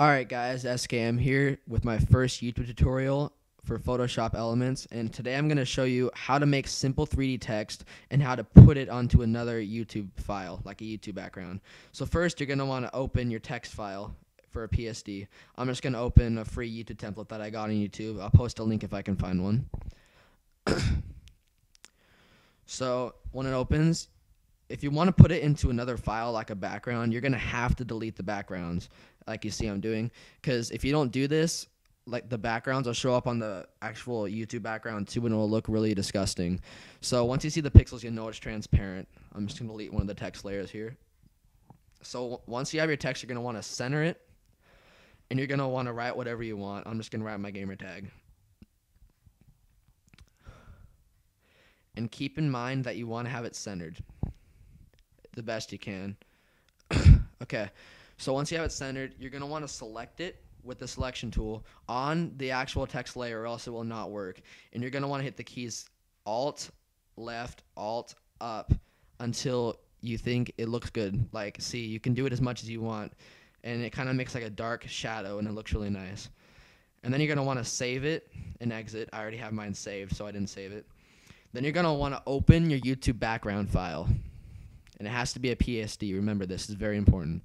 Alright guys, SKM here with my first YouTube tutorial for Photoshop Elements and today I'm going to show you how to make simple 3D text and how to put it onto another YouTube file, like a YouTube background. So first you're going to want to open your text file for a PSD. I'm just going to open a free YouTube template that I got on YouTube. I'll post a link if I can find one. so when it opens, if you want to put it into another file like a background, you're going to have to delete the backgrounds like you see I'm doing. Because if you don't do this, like the backgrounds will show up on the actual YouTube background too, and it'll look really disgusting. So once you see the pixels, you know it's transparent. I'm just gonna delete one of the text layers here. So once you have your text, you're gonna want to center it, and you're gonna want to write whatever you want. I'm just gonna write my gamer tag. And keep in mind that you want to have it centered the best you can. okay. So once you have it centered, you're to want to select it with the selection tool on the actual text layer or else it will not work. And you're want to hit the keys Alt, left, Alt, up until you think it looks good. Like, see, you can do it as much as you want. And it kind of makes like a dark shadow and it looks really nice. And then you're want to save it and exit. I already have mine saved, so I didn't save it. Then you're want to open your YouTube background file. And it has to be a PSD. Remember, this is very important.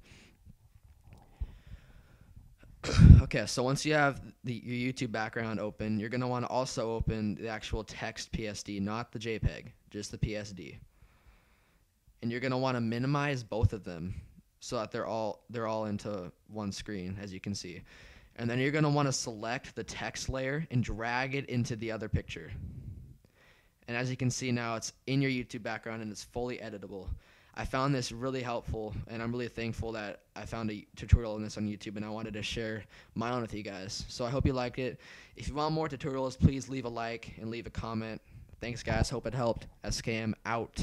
okay, so once you have the, your YouTube background open, you're to want to also open the actual text PSD, not the JPEG, just the PSD. And you're to want to minimize both of them so that they're all they're all into one screen as you can see. And then you're to want to select the text layer and drag it into the other picture. And as you can see now, it's in your YouTube background and it's fully editable. I found this really helpful, and I'm really thankful that I found a tutorial on this on YouTube, and I wanted to share mine with you guys. So I hope you liked it. If you want more tutorials, please leave a like and leave a comment. Thanks, guys. Hope it helped. SKM out.